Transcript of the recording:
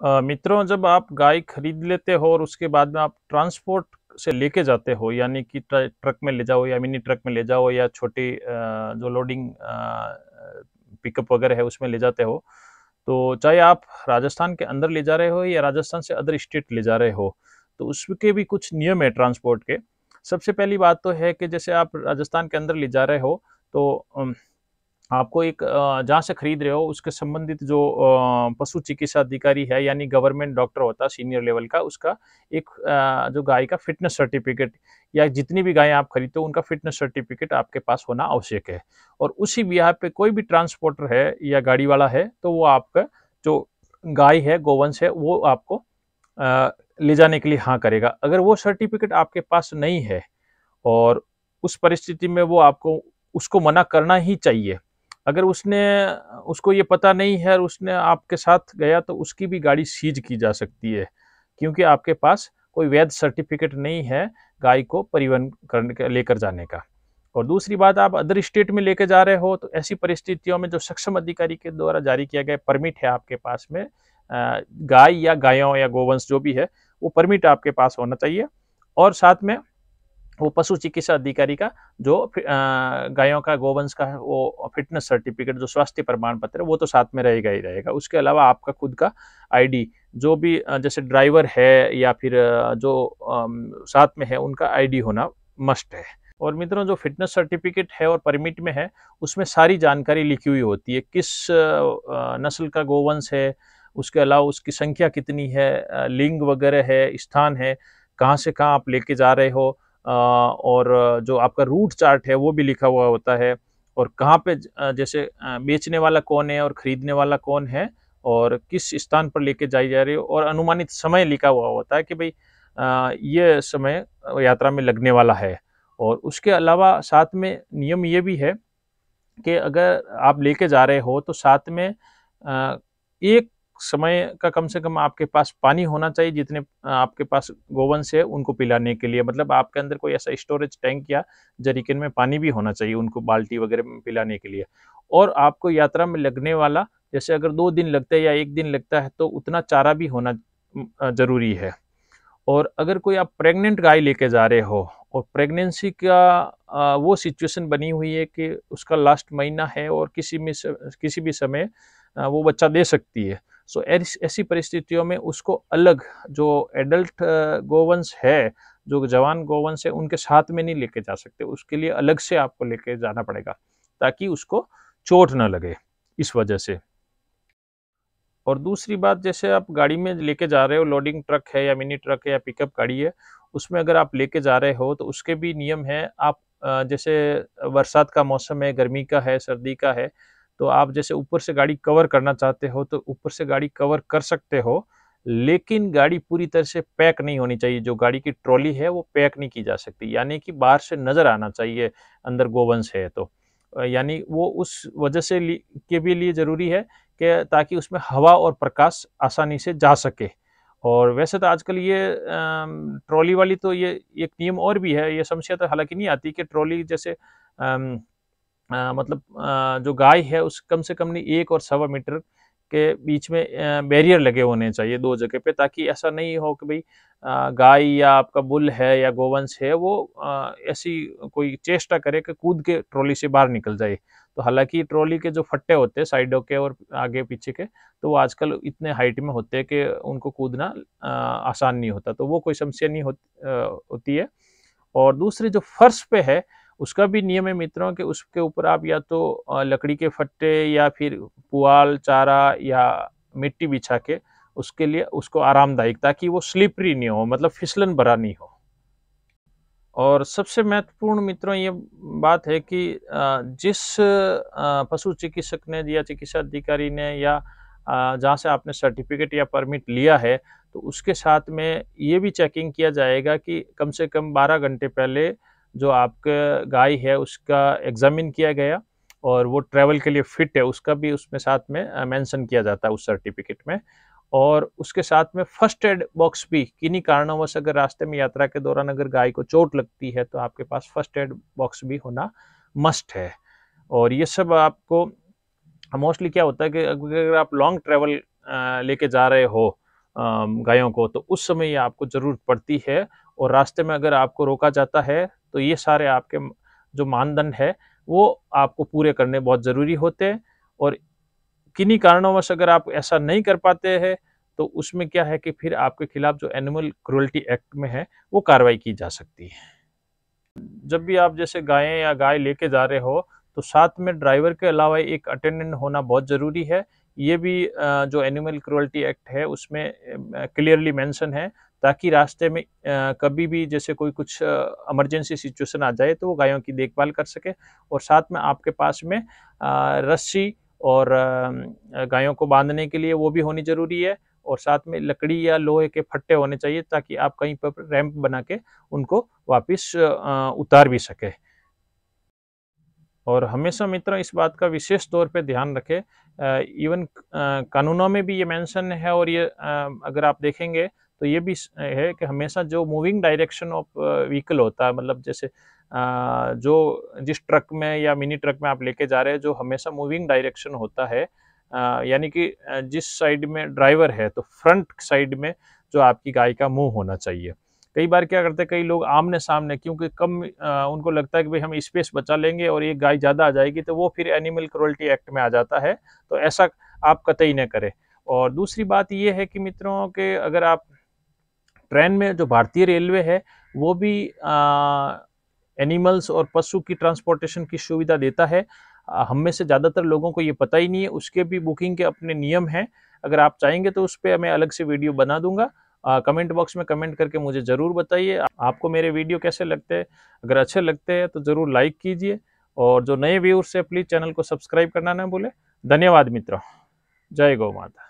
मित्रों जब आप गाय खरीद लेते हो और उसके बाद में आप ट्रांसपोर्ट से लेके जाते हो यानी कि ट्रक में ले जाओ या मिनी ट्रक में ले जाओ या छोटी जो लोडिंग पिकअप वगैरह है उसमें ले जाते हो, तो चाहे आप राजस्थान के अंदर ले जा रहे हो या राजस्थान से अदर स्टेट ले जा रहे हो, तो उसके भी कुछ नियम है ट्रांसपोर्ट के। सबसे पहली बात तो है कि जैसे आप राजस्थान के अंदर ले जा रहे हो तो आपको एक जहाँ से खरीद रहे हो उसके संबंधित जो पशु चिकित्सा अधिकारी है यानी गवर्नमेंट डॉक्टर होता है सीनियर लेवल का उसका एक जो गाय का फिटनेस सर्टिफिकेट या जितनी भी गायें आप खरीदते हो उनका फिटनेस सर्टिफिकेट आपके पास होना आवश्यक है। और उसी बिहाफ़ पे कोई भी ट्रांसपोर्टर है या गाड़ी वाला है तो वो आपका जो गाय है, गोवंश है वो आपको ले जाने के लिए हाँ करेगा। अगर वो सर्टिफिकेट आपके पास नहीं है और उस परिस्थिति में वो आपको उसको मना करना ही चाहिए। अगर उसने उसको ये पता नहीं है और उसने आपके साथ गया तो उसकी भी गाड़ी सीज़ की जा सकती है, क्योंकि आपके पास कोई वैध सर्टिफिकेट नहीं है गाय को परिवहन करने का लेकर जाने का। और दूसरी बात आप अदर स्टेट में लेके जा रहे हो तो ऐसी परिस्थितियों में जो सक्षम अधिकारी के द्वारा जारी किया गया परमिट है आपके पास में गाय या गायों या गोवंश जो भी है, वो परमिट आपके पास होना चाहिए और साथ में वो पशु चिकित्सा अधिकारी का जो गायों का, गोवंश का वो फिटनेस सर्टिफिकेट जो स्वास्थ्य प्रमाण पत्र है वो तो साथ में रहेगा ही रहेगा। उसके अलावा आपका खुद का आईडी जो भी जैसे ड्राइवर है या फिर जो साथ में है उनका आईडी होना मस्ट है। और मित्रों जो फिटनेस सर्टिफिकेट है और परमिट में है, उसमें सारी जानकारी लिखी हुई होती है। किस नस्ल का गोवंश है, उसके अलावा उसकी संख्या कितनी है लिंग वगैरह है, स्थान है, कहाँ से कहाँ आप लेके जा रहे हो और जो आपका रूट चार्ट है, वो भी लिखा हुआ होता है और कहाँ पे जैसे बेचने वाला कौन है और खरीदने वाला कौन है और किस स्थान पर लेके जाई जा रही है और अनुमानित समय लिखा हुआ होता है कि भाई ये समय यात्रा में लगने वाला है। और उसके अलावा साथ में नियम ये भी है कि अगर आप लेके जा रहे हो तो साथ में एक समय का कम से कम आपके पास पानी होना चाहिए, जितने आपके पास गोवंश है उनको पिलाने के लिए मतलब आपके अंदर कोई ऐसा स्टोरेज टैंक या जर्किन में पानी भी होना चाहिए उनको बाल्टी वगैरह में पिलाने के लिए। और आपको यात्रा में लगने वाला, जैसे अगर दो दिन लगते हैं या एक दिन लगता है तो उतना चारा भी होना ज़रूरी है। और अगर कोई आप प्रेग्नेंट गाय लेके जा रहे हो, और प्रेगनेंसी का वो सिचुएशन बनी हुई है कि उसका लास्ट महीना है और किसी में किसी भी समय वो बच्चा दे सकती है। सो ऐसी परिस्थितियों में उसको अलग जो एडल्ट गोवंश है, जो जवान गोवंश है उनके साथ में नहीं लेके जा सकते। उसके लिए अलग से आपको लेके जाना पड़ेगा, ताकि उसको चोट ना लगे, इस वजह से। और दूसरी बात जैसे आप गाड़ी में लेके जा रहे हो लोडिंग ट्रक है या मिनी ट्रक है या पिकअप गाड़ी है, उसमें अगर आप लेके जा रहे हो तो उसके भी नियम है आप जैसे बरसात का मौसम है, गर्मी का है, सर्दी का है, तो आप जैसे ऊपर से गाड़ी कवर करना चाहते हो तो ऊपर से गाड़ी कवर कर सकते हो, लेकिन गाड़ी पूरी तरह से पैक नहीं होनी चाहिए। जो गाड़ी की ट्रॉली है वो पैक नहीं की जा सकती, यानी कि बाहर से नज़र आना चाहिए अंदर गोवंश है तो। यानी वो उस वजह से के भी लिए ज़रूरी है कि ताकि उसमें हवा और प्रकाश आसानी से जा सके। और वैसे तो आजकल ये ट्रॉली वाली तो ये एक नियम और भी है, ये समस्या तो हालाँकि नहीं आती कि ट्रॉली जैसे अ, मतलब अ, जो गाय है उस कम से कम नहीं 1 और सवा मीटर के बीच में बैरियर लगे होने चाहिए दो जगह पे ताकि ऐसा नहीं हो कि भाई गाय या आपका बुल है या गोवंश है वो ऐसी कोई चेष्टा करे कि कूद के ट्रॉली से बाहर निकल जाए। तो हालाँकि ट्रॉली के जो फट्टे होते हैं साइडों के और आगे-पीछे के, तो वो आजकल इतने हाइट में होते हैं कि उनको कूदना आसान नहीं होता, तो वो कोई समस्या नहीं होत होती है। और दूसरी जो फर्श पे है, उसका भी नियम है मित्रों कि उसके ऊपर आप या तो लकड़ी के फट्टे या फिर पुआल, चारा या मिट्टी बिछा के उसके लिए उसको आरामदायक ताकि वो स्लिपरी नहीं हो मतलब फिसलन भरा नहीं हो। और सबसे महत्वपूर्ण मित्रों ये बात है कि जिस पशु चिकित्सक ने या चिकित्सा अधिकारी ने या जहाँ से आपने सर्टिफिकेट या परमिट लिया है, तो उसके साथ में ये भी चेकिंग किया जाएगा कि कम से कम 12 घंटे पहले जो आपका गाय है उसका एग्ज़ामिन किया गया और वो ट्रैवल के लिए फिट है, उसका भी उसमें साथ में मेंशन किया जाता है उस सर्टिफिकेट में। और उसके साथ में फ़र्स्ट एड बॉक्स भी किन्हीं कारणवश अगर रास्ते में यात्रा के दौरान अगर गाय को चोट लगती है, तो आपके पास फ़र्स्ट एड बॉक्स भी होना मस्ट है। और ये सब आपको मोस्टली क्या होता है कि अगर आप लॉन्ग ट्रैवल लेके जा रहे हो गायों को तो उस समय ये आपको ज़रूरत पड़ती है। और रास्ते में अगर आपको रोका जाता है तो ये सारे आपके जो मानदंड है, वो आपको पूरे करने बहुत ज़रूरी होते हैं। और किन्हीं कारणों अगर आप ऐसा नहीं कर पाते हैं तो उसमें क्या है कि फिर आपके खिलाफ जो एनिमल क्रुअल्टी एक्ट में है, वो कार्रवाई की जा सकती है। जब भी आप जैसे गायें या गाय लेके जा रहे हो तो साथ में ड्राइवर के अलावा एक अटेंडेंट होना बहुत ज़रूरी है। ये भी जो एनिमल क्रुअल्टी एक्ट है, उसमें क्लियरली मेंशन है, ताकि रास्ते में कभी भी जैसे कोई कुछ इमरजेंसी सिचुएशन आ जाए तो वो गायों की देखभाल कर सके और साथ में आपके पास में रस्सी और गायों को बांधने के लिए वो भी होनी ज़रूरी है और साथ में लकड़ी या लोहे के फट्टे होने चाहिए ताकि आप कहीं पर रैंप बना के उनको वापस उतार भी सके। और हमेशा मित्र इस बात का विशेष तौर पे ध्यान रखें। इवन कानूनों में भी ये मेंशन है और ये आ, अगर आप देखेंगे तो ये भी है कि हमेशा जो मूविंग डायरेक्शन ऑफ़ व्हीकल होता है मतलब जैसे आ, जो जिस ट्रक में या मिनी ट्रक में आप लेके जा रहे हैं जो हमेशा मूविंग डायरेक्शन होता है यानी कि जिस साइड में ड्राइवर है तो फ्रंट साइड में जो आपकी गाय का मुँह होना चाहिए। कई बार क्या करते हैं कई लोग आमने सामने क्योंकि कम आ, उनको लगता है कि भाई हम स्पेस बचा लेंगे और ये गाय ज़्यादा आ जाएगी तो वो फिर एनिमल क्रोल्टी एक्ट में आ जाता है तो ऐसा आप कतई न करें। और दूसरी बात ये है कि मित्रों के अगर आप ट्रेन में जो भारतीय रेलवे है वो भी एनिमल्स और पशु की ट्रांसपोर्टेशन की सुविधा देता है हम में से ज़्यादातर लोगों को ये पता ही नहीं है उसके भी बुकिंग के अपने नियम हैं अगर आप चाहेंगे तो उस पर मैं अलग से वीडियो बना दूँगा कमेंट बॉक्स में कमेंट करके मुझे ज़रूर बताइए। आपको मेरे वीडियो कैसे लगते हैं? अगर अच्छे लगते हैं तो ज़रूर लाइक कीजिए। और जो नए व्यूअर्स है, प्लीज़ चैनल को सब्सक्राइब करना ना भूलें। धन्यवाद मित्रों। जय गौ माता।